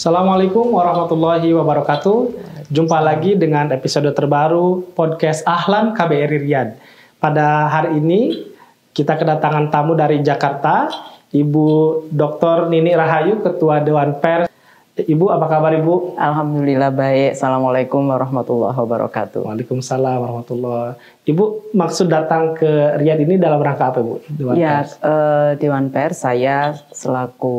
Assalamualaikum warahmatullahi wabarakatuh. Jumpa lagi dengan episode terbaru podcast Ahlan KBRI Riyadh. Pada hari ini kita kedatangan tamu dari Jakarta, Ibu Dr. Nini Rahayu, Ketua Dewan Pers Ibu, apa kabar Ibu? Alhamdulillah baik. Assalamualaikum warahmatullahi wabarakatuh. Waalaikumsalam warahmatullahi Ibu, maksud datang ke Riyadh ini dalam rangka apa, Bu? Dewan ya, Pers. Uh, Dewan Pers, saya selaku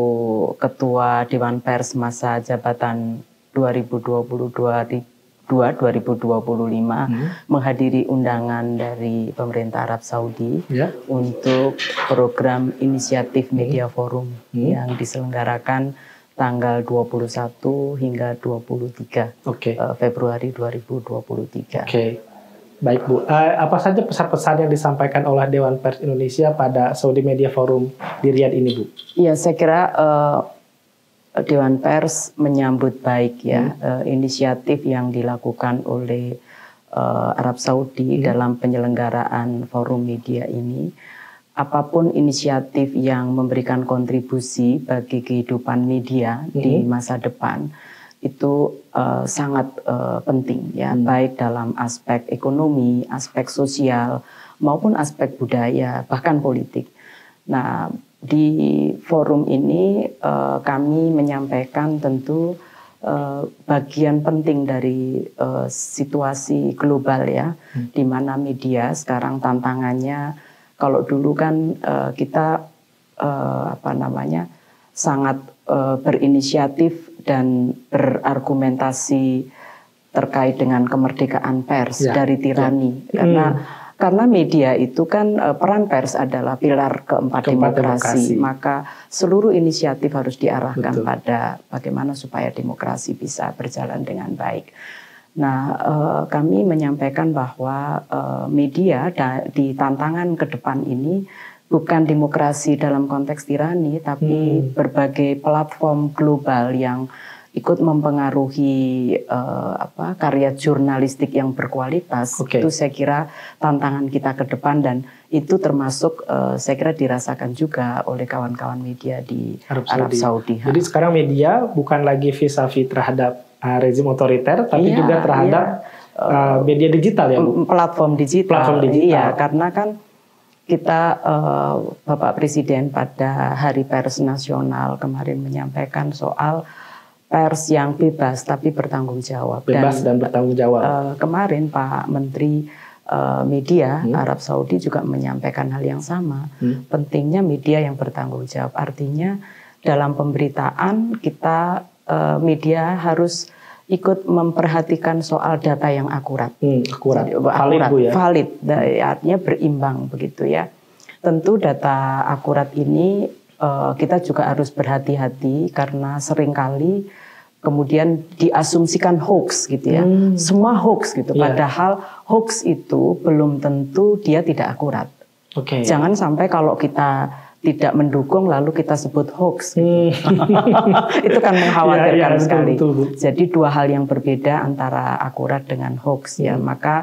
Ketua Dewan Pers masa jabatan 2022 2025 hmm. menghadiri undangan dari pemerintah Arab Saudi ya. untuk program inisiatif Media Forum hmm. yang diselenggarakan tanggal 21 hingga 23 okay. uh, Februari 2023. Oke. Okay. Baik Bu, uh, apa saja pesan-pesan yang disampaikan oleh Dewan Pers Indonesia pada Saudi Media Forum di Riyadh ini Bu? Iya, saya kira uh, Dewan Pers menyambut baik ya hmm. uh, inisiatif yang dilakukan oleh uh, Arab Saudi hmm. dalam penyelenggaraan forum media ini apa pun inisiatif yang memberikan kontribusi bagi kehidupan media hmm. di masa depan itu uh, sangat uh, penting ya hmm. baik dalam aspek ekonomi, aspek sosial maupun aspek budaya bahkan politik. Nah di forum ini uh, kami menyampaikan tentu uh, bagian penting dari uh, situasi global ya hmm. di mana media sekarang tantangannya kalau dulu kan uh, kita uh, apa namanya sangat uh, berinisiatif dan berargumentasi terkait dengan kemerdekaan pers ya, dari tirani ya. karena hmm. karena media itu kan uh, peran pers adalah pilar keempat, keempat demokrasi. demokrasi maka seluruh inisiatif harus diarahkan Betul. pada bagaimana supaya demokrasi bisa berjalan dengan baik. Nah, eh, kami menyampaikan bahwa eh, media di tantangan ke depan ini bukan demokrasi dalam konteks tirani, tapi hmm. berbagai platform global yang ikut mempengaruhi eh, apa karya jurnalistik yang berkualitas. Okay. Itu saya kira tantangan kita ke depan dan itu termasuk uh, saya kira dirasakan juga oleh kawan-kawan media di Arab Saudi. Arab Saudi. Jadi sekarang media bukan lagi vis-a-vis terhadap uh, rezim otoriter, tapi iya, juga terhadap iya. uh, media digital ya, Bu? Platform digital. Platform digital. Iya, karena kan kita uh, Bapak Presiden pada Hari Pers Nasional kemarin menyampaikan soal pers yang bebas tapi bertanggung jawab. Bebas dan, dan bertanggung jawab. Uh, kemarin Pak Menteri uh, Media hmm. Arab Saudi juga menyampaikan hal yang sama. Hmm. Pentingnya media yang bertanggung jawab. Artinya dalam pemberitaan kita uh, media harus ikut memperhatikan soal data yang akurat. Hmm, akurat. Valid, akurat, ya? valid. Artinya berimbang begitu ya. Tentu data akurat ini uh, kita juga harus berhati-hati karena sering kali kemudian diasumsikan hoax gitu ya. Hmm. Semua hoax gitu. Yeah. Padahal hoax itu belum tentu dia tidak akurat. Okay. Jangan sampai kalau kita tidak mendukung lalu kita sebut hoax. Hmm. itu kan mengkhawatirkan ya, ya, sekali. Betul, betul. Jadi dua hal yang berbeda antara akurat dengan hoax ya. hmm. ya. Maka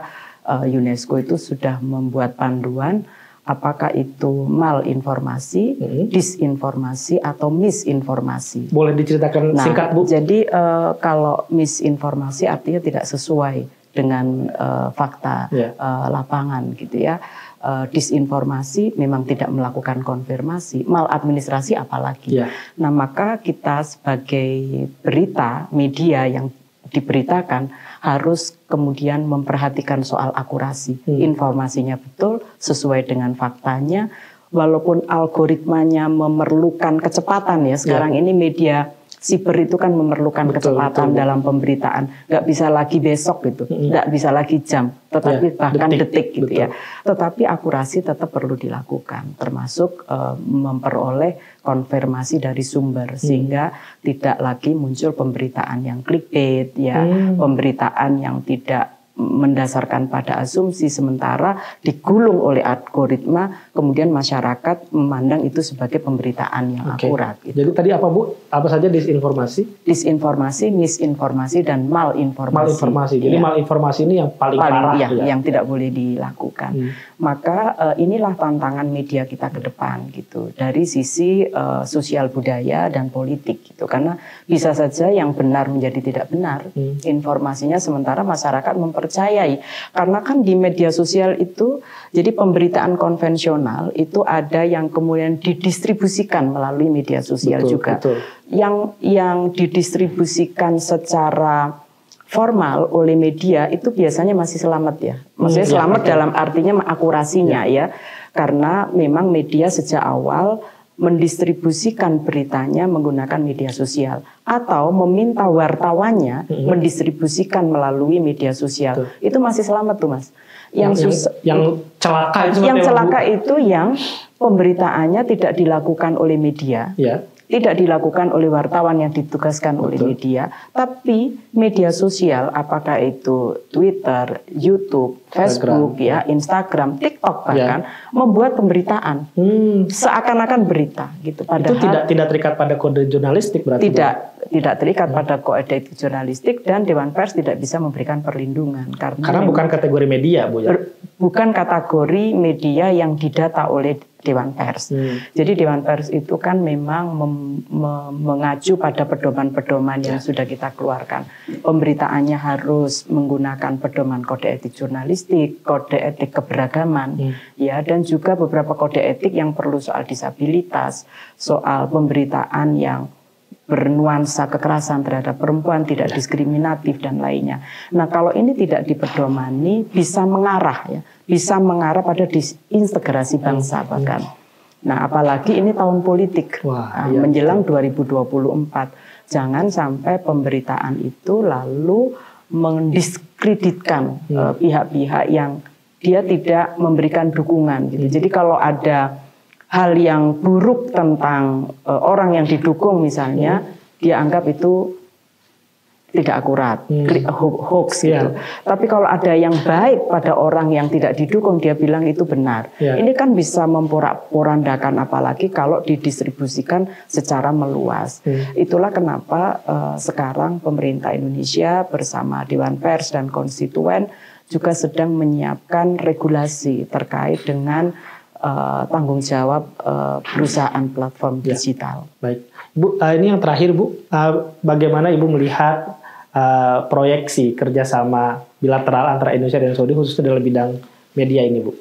uh, UNESCO itu sudah membuat panduan apakah itu malinformasi, hmm. disinformasi atau misinformasi. Boleh diceritakan nah, singkat Bu? Jadi uh, kalau misinformasi artinya tidak sesuai dengan uh, fakta yeah. Ya. uh, lapangan gitu ya uh, disinformasi memang tidak melakukan konfirmasi, maladministrasi apalagi. Yeah. Nah, maka kita sebagai berita media yang diberitakan harus kemudian memperhatikan soal akurasi. Hmm. Informasinya betul sesuai dengan faktanya walaupun algoritmanya memerlukan kecepatan ya. Sekarang yeah. ini media siber itu kan memerlukan betul, kecepatan betul. dalam pemberitaan. Nggak bisa lagi besok gitu, nggak bisa lagi jam, tetapi ya, bahkan detik, detik gitu ya. betul. ya. Tetapi akurasi tetap perlu dilakukan, termasuk uh, memperoleh konfirmasi dari sumber hmm. sehingga tidak lagi muncul pemberitaan yang clickbait ya, hmm. pemberitaan yang tidak mendasarkan pada asumsi sementara digulung oleh algoritma kemudian masyarakat memandang itu sebagai pemberitaan yang Oke. akurat. gitu. Jadi tadi apa Bu? Apa saja disinformasi? Disinformasi, misinformasi, dan malinformasi. Malinformasi. Jadi Iya. malinformasi ini yang paling, paling parah ya, ya. yang tidak boleh dilakukan. Hmm. Maka eh, inilah tantangan media kita ke depan gitu dari sisi eh, sosial budaya dan politik gitu. Karena bisa saja yang benar menjadi tidak benar Hmm. informasinya sementara masyarakat mempercayai. Karena kan di media sosial itu jadi pemberitaan konvensional itu ada yang kemudian didistribusikan melalui media sosial Betul, juga. betul. Yang yang didistribusikan secara formal oleh media itu biasanya masih selamat ya. Maksudnya Hmm, ya, selamat betul. dalam artinya akurasinya ya. Karena memang media sejak awal mendistribusikan beritanya menggunakan media sosial atau meminta wartawannya Mhm. mendistribusikan melalui media sosial. Itu masih selamat tuh Mas. Yang, yang, susah yang celaka itu yang celaka itu yang pemberitaannya tidak dilakukan oleh media, Ya. Tidak dilakukan oleh wartawan yang ditugaskan oleh Betul. media, tapi media sosial apakah itu Twitter, YouTube, Facebook, ya, Instagram, TikTok bahkan membuat pemberitaan Hmm. seakan-akan berita gitu. Itu Padahal tidak tidak terikat pada kode jurnalistik berarti. Tidak tidak terikat pada kode etik jurnalistik dan Dewan Pers tidak bisa memberikan perlindungan karena, Karena memang bukan kategori media, Bu ya. ber- bukan kategori media yang didata oleh Dewan Pers. Hmm. Jadi Dewan Pers itu kan memang mem- me- mengacu pada pedoman-pedoman Ya. yang sudah kita keluarkan. Pemberitaannya harus menggunakan pedoman kode etik jurnalistik, kode etik keberagaman, Hmm. ya dan juga beberapa kode etik yang perlu soal disabilitas, soal pemberitaan yang bernuansa kekerasan terhadap perempuan, tidak diskriminatif dan lainnya. Nah, kalau ini tidak dipedomani bisa mengarah ya, bisa mengarah pada disintegrasi bangsa bahkan. Nah, apalagi ini tahun politik Wah, Nah, iya, menjelang 2024. Jangan sampai pemberitaan itu lalu mendiskreditkan eh, pihak-pihak yang dia tidak memberikan dukungan gitu. Jadi kalau ada hal yang buruk tentang eh, orang yang didukung misalnya, dia anggap itu tidak akurat, Hmm. hoax gitu. Iya. Tapi kalau ada yang baik pada orang yang tidak didukung, dia bilang itu benar. Iya. Ini kan bisa memporak-porandakan apalagi kalau didistribusikan secara meluas. Hmm. Itulah kenapa eh, sekarang pemerintah Indonesia bersama Dewan Pers dan konstituen juga sedang menyiapkan regulasi terkait dengan eh, tanggung jawab eh, perusahaan platform Ya. digital. Baik, Bu. eh, ini yang terakhir, Bu. Eh, bagaimana Ibu melihat eh, proyeksi kerjasama bilateral antara Indonesia dan Saudi khususnya dalam bidang media ini, Bu?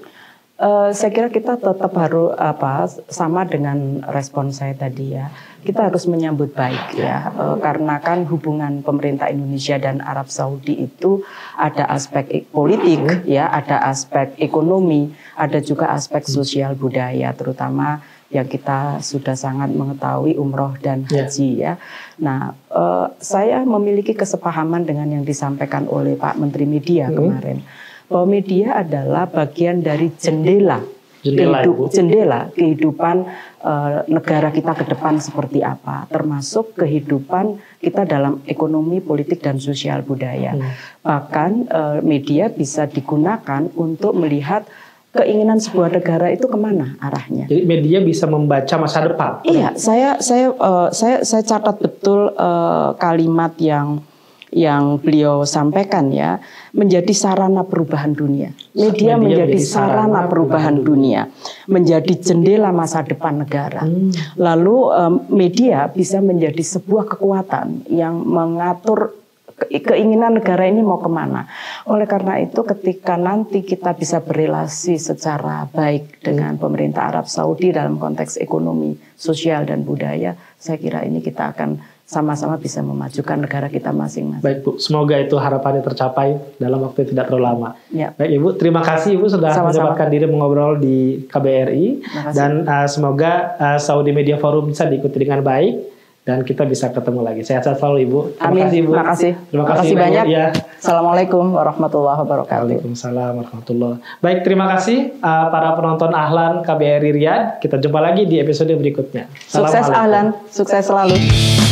Eh, saya kira kita tetap harus apa sama dengan respon saya tadi ya. Kita harus menyambut baik ya, Eh, karena kan hubungan pemerintah Indonesia dan Arab Saudi itu ada aspek politik ya, ada aspek ekonomi, ada juga aspek sosial budaya, terutama yang kita sudah sangat mengetahui umroh dan Ya. haji ya. Nah, eh, saya memiliki kesepahaman dengan yang disampaikan oleh Pak Menteri Media kemarin bahwa media adalah bagian dari jendela Jendela, kehidup- jendela kehidupan eh, negara kita ke depan seperti apa, termasuk kehidupan kita dalam ekonomi, politik dan sosial budaya. Hmm. Bahkan eh, media bisa digunakan untuk melihat keinginan sebuah negara itu ke mana arahnya. Jadi media bisa membaca masa depan. Iya, saya saya eh, saya saya catat betul eh, kalimat yang yang beliau sampaikan ya menjadi sarana perubahan dunia. Media Media, menjadi, menjadi sarana, sarana perubahan dunia, menjadi jendela masa depan negara. Hmm. Lalu em, media bisa menjadi sebuah kekuatan yang mengatur ke- keinginan negara ini mau ke mana. Oleh karena itu ketika nanti kita bisa berelasi secara baik dengan pemerintah Arab Saudi dalam konteks ekonomi, sosial dan budaya, saya kira ini kita akan sama-sama bisa memajukan negara kita masing-masing. Baik Bu, semoga itu harapannya tercapai dalam waktu yang tidak terlalu lama. Ya. Baik Ibu, terima kasih Ibu sudah Sama-sama. menyempatkan diri mengobrol di KBRI kasih. dan uh, semoga uh, Saudi Media Forum bisa diikuti dengan baik dan kita bisa ketemu lagi. Sehat-sehat selalu Ibu. Terima Amin. kasih Ibu. Terima kasih. Terima kasih, Terima banyak. Ya. Assalamualaikum warahmatullahi wabarakatuh. Waalaikumsalam warahmatullahi Baik, terima kasih uh, para penonton Ahlan KBRI Riyadh. Kita jumpa lagi di episode berikutnya. Sukses. Ahlan, sukses selalu.